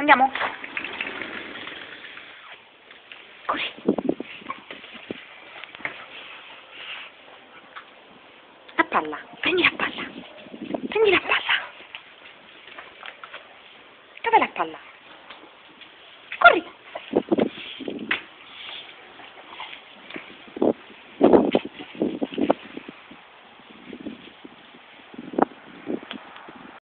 Andiamo. Così. A palla. Prendi la palla. Prendi la palla. Dov'è la palla?